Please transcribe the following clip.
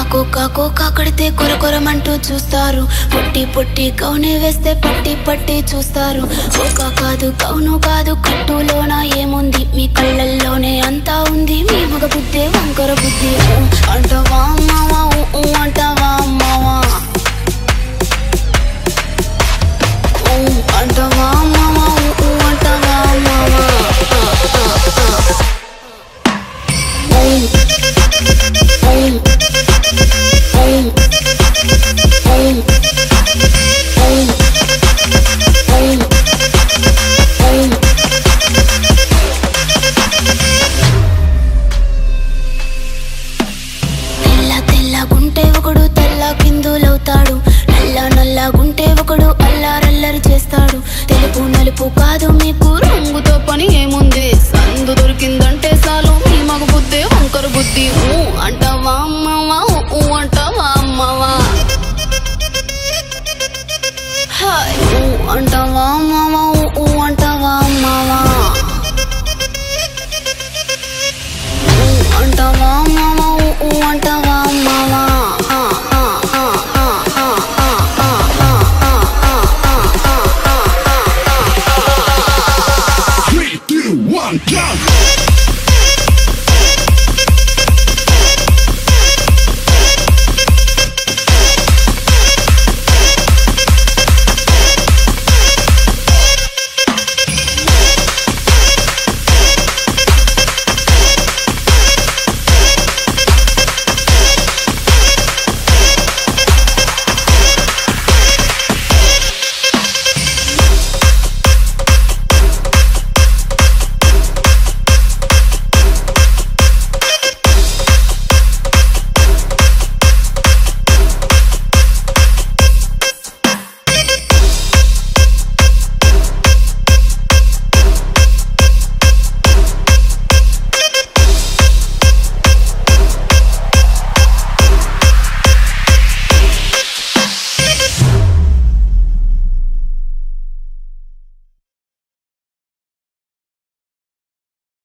కాకు కాకు కాకడితే కొరకొరమంటూ చూస్తారు. పొట్టి పొట్టి కౌనే వేస్తే పట్టి పట్టి చూస్తారు. ఒక కాదు కౌను కాదు కట్టులోన ఏముంది? మీ కళ్ళల్లోనే అంతా ఉంది. మీ మగ బుద్ధి వంకర బుద్ధి. అంటవా మావా అంటవా మావా అంటవా want the one